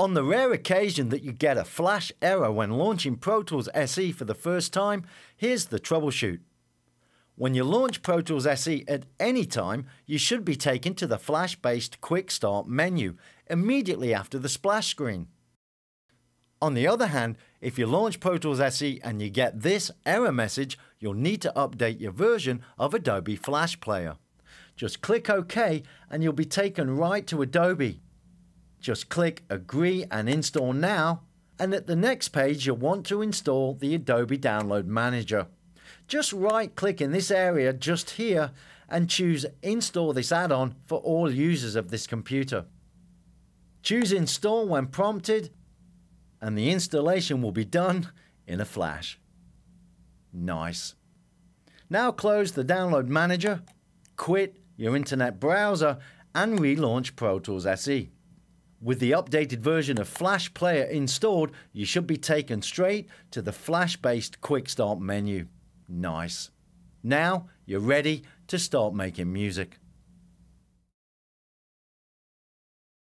On the rare occasion that you get a flash error when launching Pro Tools SE for the first time, here's the troubleshoot. When you launch Pro Tools SE at any time, you should be taken to the flash-based Quick Start menu immediately after the splash screen. On the other hand, if you launch Pro Tools SE and you get this error message, you'll need to update your version of Adobe Flash Player. Just click OK and you'll be taken right to Adobe. Just click Agree and Install Now, and at the next page you'll want to install the Adobe Download Manager. Just right click in this area just here and choose Install this add-on for all users of this computer. Choose Install when prompted and the installation will be done in a flash. Nice. Now close the Download Manager, quit your internet browser and relaunch Pro Tools SE. With the updated version of Flash Player installed, you should be taken straight to the Flash-based Quick Start menu. Nice. Now you're ready to start making music.